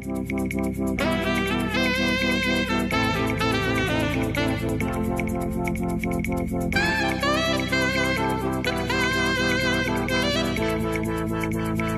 Na na na na na na